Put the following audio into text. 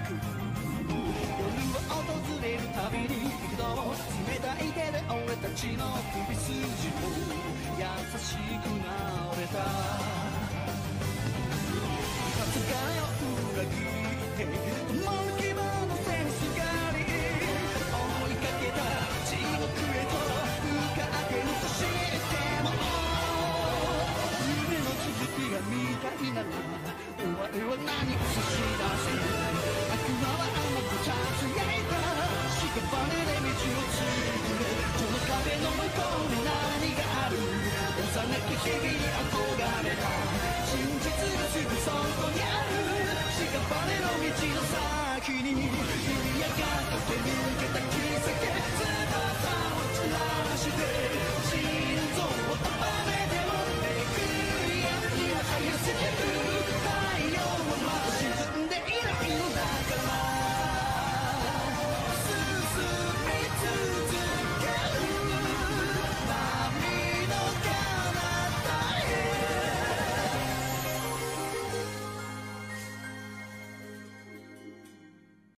く夜は訪れるたびに幾度も冷たい手で俺たちの首筋を優しくなれたさすがよ裏切って思う気分のセンスがり思いかけた地獄へと向かってるとしても夢の続きが見たいなら終わりは何を差し出せ悪魔は甘くさつやいた屍で道をつくれその壁の向こうに何がある。幼き日々に憧れ